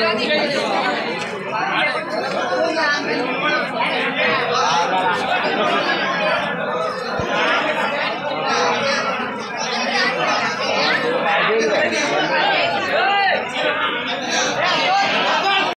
है